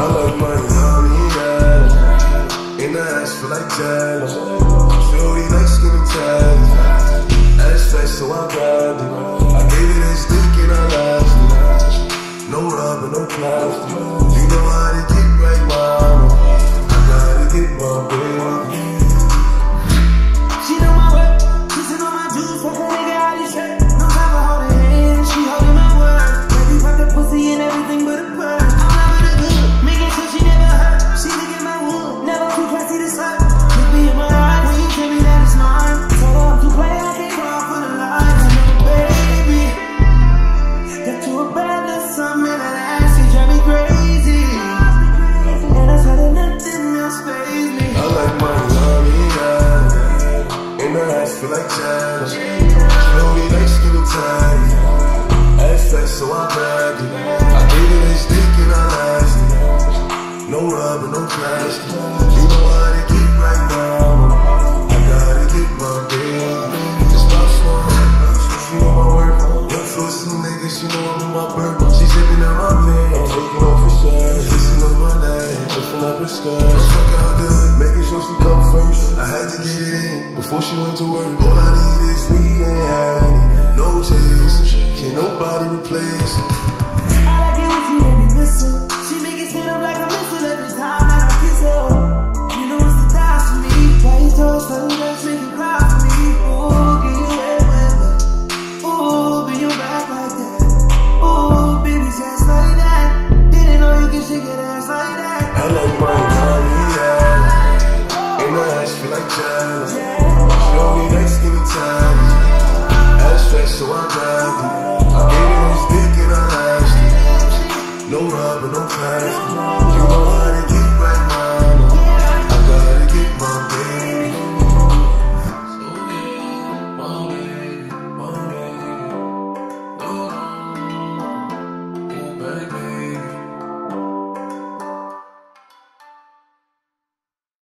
I love money, I need that. in the ask for like that. like China. She hold me like skinny tiny. Ass so I grabbed it. I gave it his dick and I lasted. No love and no crash. You know how to keep right now. I gotta get my baby. It's my for. She know my work. Look for some niggas, she know I'm my bird. She sipping on my man. I'm taking off her shirt. Kissing on my neck. Lifting up her skirt. I'm Fuck out good. Making sure she come first. I had to get it in before she went to work. All I need is me and honey. No club with no class.